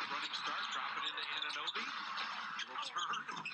that running start. Drop it into Ananobi. Will turn.